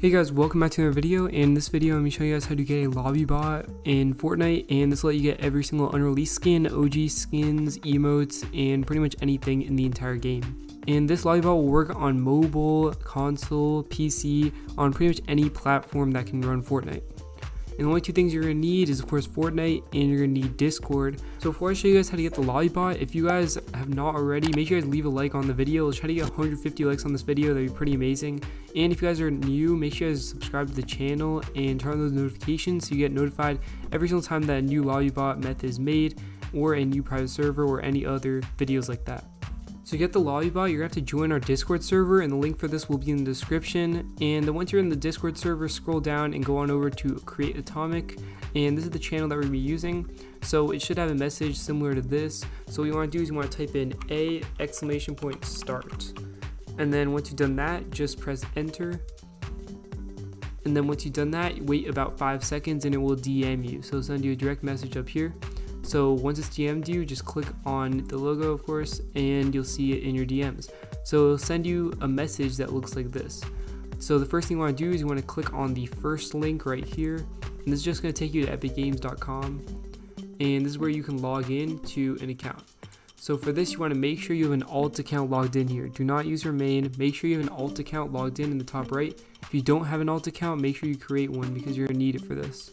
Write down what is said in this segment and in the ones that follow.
Hey guys, welcome back to another video. In this video, I'm going to show you guys how to get a lobby bot in Fortnite, and this will let you get every single unreleased skin, OG skins, emotes, and pretty much anything in the entire game. And this lobby bot will work on mobile, console, PC, on pretty much any platform that can run Fortnite. And the only two things you're to need is of course Fortnite and you're to need Discord. So before I show you guys how to get the lobby bot, if you guys have not already, make sure you guys leave a like on the video. Let's try to get 150 likes on this video. That'd be pretty amazing. And if you guys are new, make sure you guys subscribe to the channel and turn on those notifications so you get notified every single time that a new lobby bot method is made or a new private server or any other videos like that. So to get the lobby bot, you're going to have to join our Discord server, and the link for this will be in the description. And then once you're in the Discord server, scroll down and go on over to Create Atomic, and this is the channel that we're be using. So it should have a message similar to this. So what you want to do is you want to type in A exclamation point start. And then once you've done that, just press enter. And then once you've done that, wait about five seconds and it will DM you. So send you a direct message up here. So once it's DM'd you, just click on the logo, of course, and you'll see it in your DMs. So it'll send you a message that looks like this. So the first thing you want to do is you want to click on the first link right here, and this is just going to take you to epicgames.com, and this is where you can log in to an account. So for this, you want to make sure you have an alt account logged in here. Do not use your main. Make sure you have an alt account logged in in the top right. If you don't have an alt account, make sure you create one because you're going to need it for this.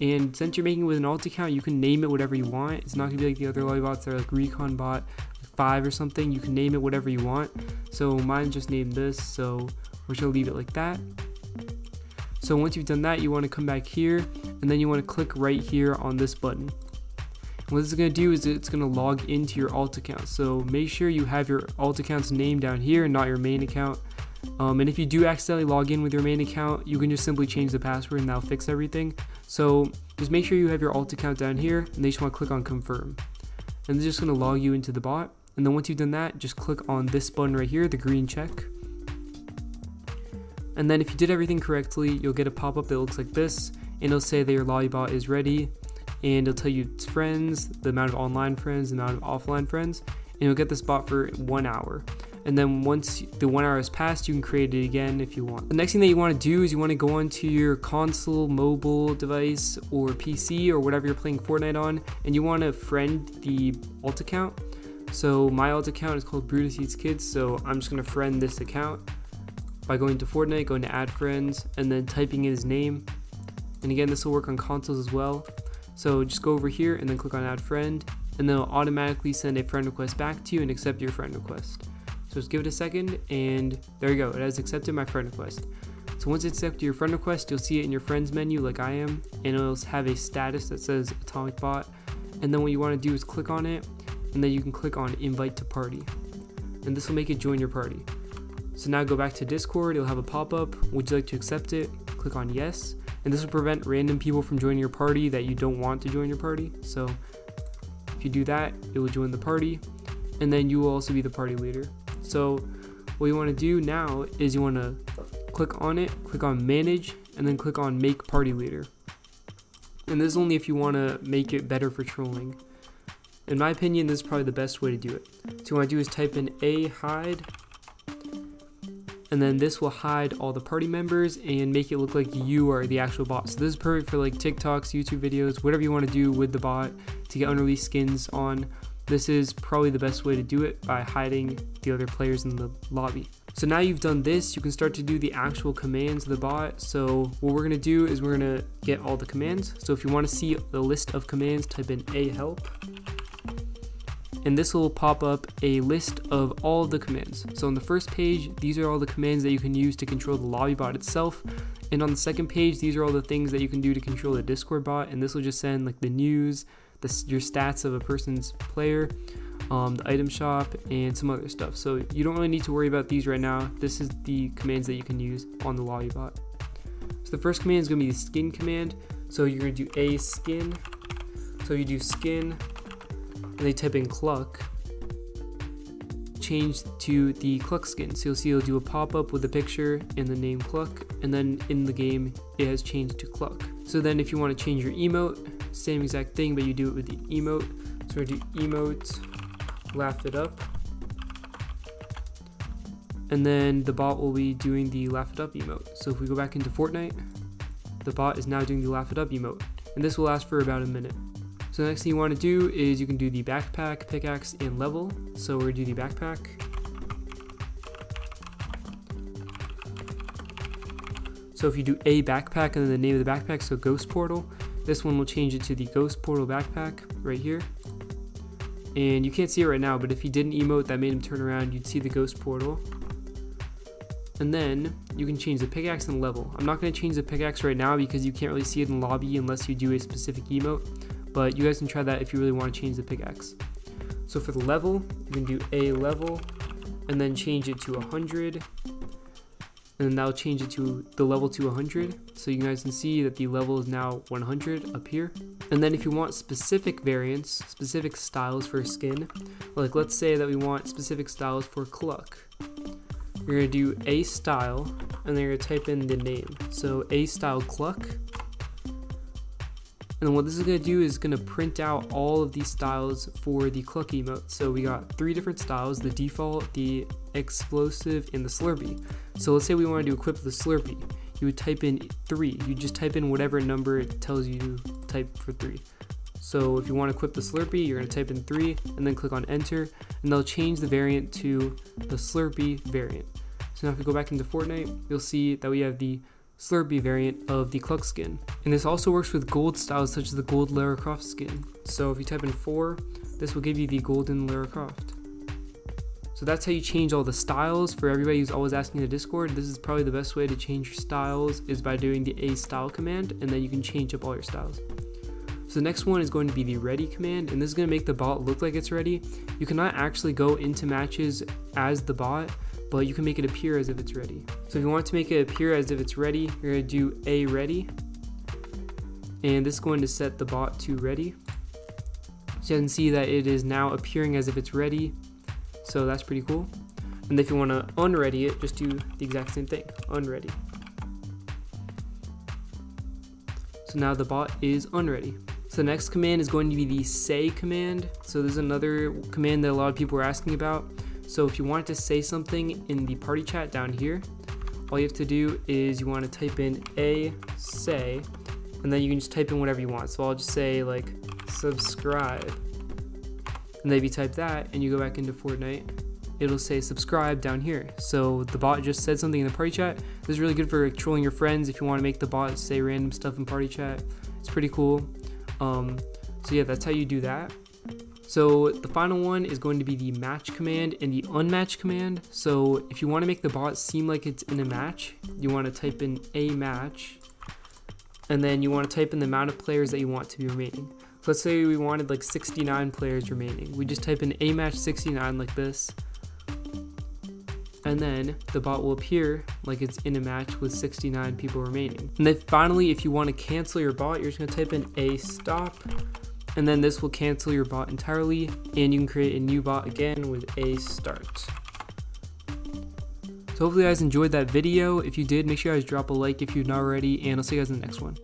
And since you're making it with an alt account, you can name it whatever you want. It's not gonna be like the other lobby bots that are like Recon Bot 5 or something. You can name it whatever you want. So mine just named this, so we're just gonna leave it like that. So once you've done that, you wanna come back here, and then you wanna click right here on this button. What this is going to do is it's going to log into your alt account. So make sure you have your alt account's name down here and not your main account. Um, and if you do accidentally log in with your main account, you can just simply change the password and that'll fix everything. So just make sure you have your alt account down here and they just want to click on confirm. And it's just going to log you into the bot. And then once you've done that, just click on this button right here, the green check. And then if you did everything correctly, you'll get a pop-up that looks like this, and it'll say that your lobby bot is ready, and it'll tell you its friends, the amount of online friends, the amount of offline friends, and you'll get this bot for one hour and then once the one hour has passed you can create it again if you want. The next thing that you want to do is you want to go onto your console, mobile device or PC or whatever you're playing Fortnite on and you want to friend the alt account. So my alt account is called Brutus Eats Kids so I'm just going to friend this account by going to Fortnite, going to add friends and then typing in his name and again this will work on consoles as well. So just go over here and then click on add friend and then it'll automatically send a friend request back to you and accept your friend request. So just give it a second and there you go, it has accepted my friend request. So once it's accepted your friend request, you'll see it in your friends menu like I am, and it'll have a status that says Atomic Bot. And then what you want to do is click on it, and then you can click on invite to party. And this will make it join your party. So now go back to Discord, it'll have a pop-up, would you like to accept it? Click on yes, and this will prevent random people from joining your party that you don't want to join your party. So if you do that, it will join the party, and then you will also be the party leader. So what you want to do now is you want to click on it, click on manage, and then click on make party leader. And this is only if you want to make it better for trolling. In my opinion, this is probably the best way to do it. So what I do is type in a hide, and then this will hide all the party members and make it look like you are the actual bot. So this is perfect for like TikToks, YouTube videos, whatever you want to do with the bot to get unreleased skins on. This is probably the best way to do it by hiding the other players in the lobby. So now you've done this, you can start to do the actual commands of the bot. So what we're gonna do is we're gonna get all the commands. So if you wanna see the list of commands, type in a help. And this will pop up a list of all of the commands. So on the first page, these are all the commands that you can use to control the lobby bot itself. And on the second page, these are all the things that you can do to control the Discord bot. And this will just send like the news, the, your stats of a person's player, um, the item shop, and some other stuff. So you don't really need to worry about these right now. This is the commands that you can use on the lobby bot. So the first command is going to be the skin command. So you're going to do a skin. So you do skin, and they type in cluck change to the Cluck skin. So you'll see it'll do a pop-up with a picture and the name Cluck, and then in the game it has changed to Cluck. So then if you want to change your emote, same exact thing, but you do it with the emote. So we do emote, laugh it up. And then the bot will be doing the laugh it up emote. So if we go back into Fortnite, the bot is now doing the laugh it up emote. And this will last for about a minute. So the next thing you want to do is you can do the backpack, pickaxe, and level. So we're going to do the backpack. So if you do a backpack and then the name of the backpack, so Ghost Portal, this one will change it to the Ghost Portal backpack right here. And you can't see it right now, but if you did an emote that made him turn around, you'd see the Ghost Portal. And then you can change the pickaxe and level. I'm not going to change the pickaxe right now because you can't really see it in lobby unless you do a specific emote. But you guys can try that if you really want to change the pickaxe. So for the level, you can do a level and then change it to 100 and then that'll change it to the level to 100 so you guys can see that the level is now 100 up here. And then if you want specific variants specific styles for a skin like let's say that we want specific styles for cluck you're gonna do a style and then you're gonna type in the name. So a style cluck and what this is going to do is going to print out all of these styles for the Cluck emote. So we got three different styles, the default, the explosive, and the slurpee. So let's say we want to equip the slurpee. You would type in three. You just type in whatever number it tells you to type for three. So if you want to equip the Slurpee, you're to type in 3 and then click on enter and they'll change the variant to the Slurpee variant. So now if we go back into Fortnite, you'll see that we have the Slurpee variant of the Cluck skin. And this also works with gold styles such as the gold Lara Croft skin. So if you type in 4, this will give you the golden Lara Croft. So that's how you change all the styles for everybody who's always asking in the Discord. This is probably the best way to change your styles is by doing the A style command and then you can change up all your styles. So the next one is going to be the ready command and this is going to make the bot look like it's ready. You cannot actually go into matches as the bot, but you can make it appear as if it's ready. So if you want to make it appear as if it's ready, you're to do a ready. And this is going to set the bot to ready. So you can see that it is now appearing as if it's ready. So that's pretty cool. And if you want to unready it, just do the exact same thing, unready. So now the bot is unready. So the next command is going to be the say command. So there's another command that a lot of people are asking about. So if you want to say something in the party chat down here, all you have to do is you want to type in a say, and then you can just type in whatever you want. So I'll just say like subscribe. And then if you type that and you go back into Fortnite, it'll say subscribe down here. So the bot just said something in the party chat. This is really good for like, trolling your friends if you want to make the bot say random stuff in party chat. It's pretty cool. Um, so yeah, that's how you do that. So the final one is going to be the match command and the unmatch command. So if you want to make the bot seem like it's in a match, you want to type in a match and then you want to type in the amount of players that you want to be remaining. So let's say we wanted like 69 players remaining. We just type in a match 69 like this. And then the bot will appear like it's in a match with 69 people remaining. And then finally, if you want to cancel your bot, you're just going to type in a stop and then this will cancel your bot entirely and you can create a new bot again with a start. So hopefully you guys enjoyed that video. If you did, make sure you guys drop a like if you're not already and I'll see you guys in the next one.